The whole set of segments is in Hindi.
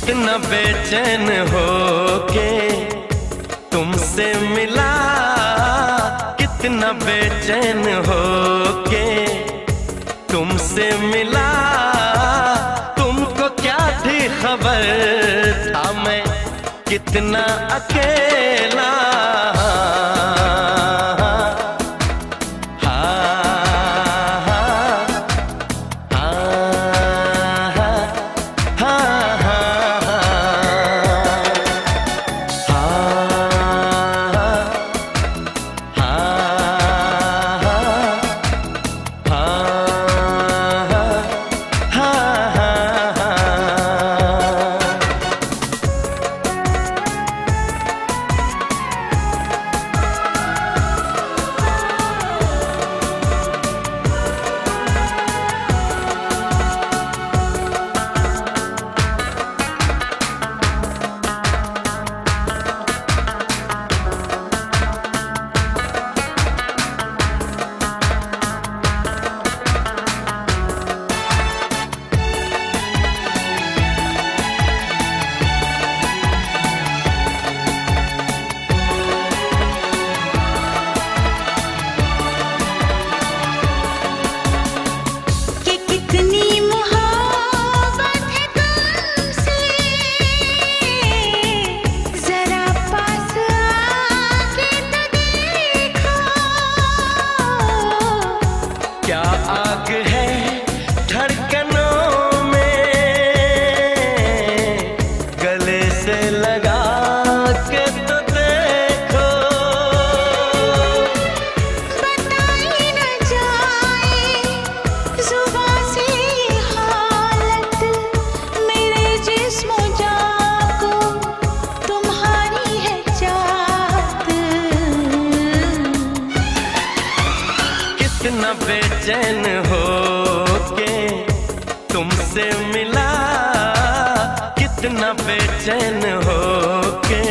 कितना बेचैन हो के तुमसे मिला। कितना बेचैन हो के तुमसे मिला। तुमको क्या थी खबर? था मैं कितना अकेला। बेचैन हो के तुमसे मिला कितना बेचैन हो के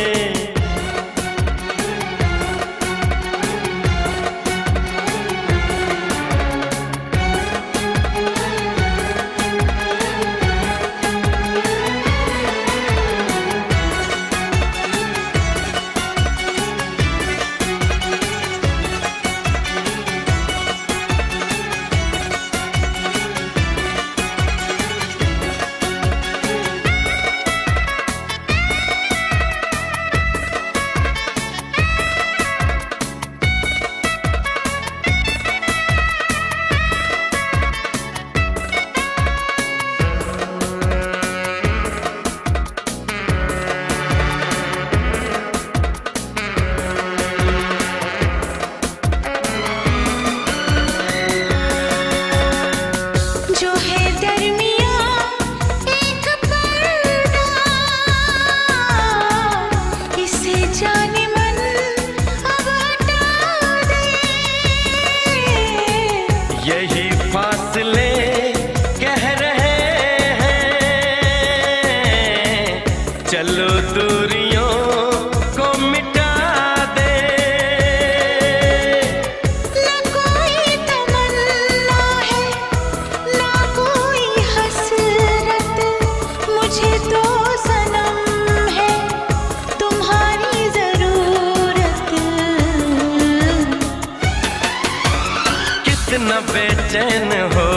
कितना बेचैन हो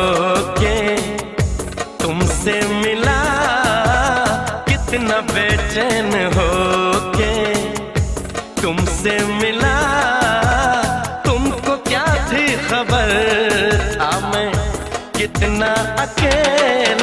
के तुमसे मिला। कितना बेचैन हो के तुमसे मिला। तुमको क्या थी खबर? था मैं कितना अकेला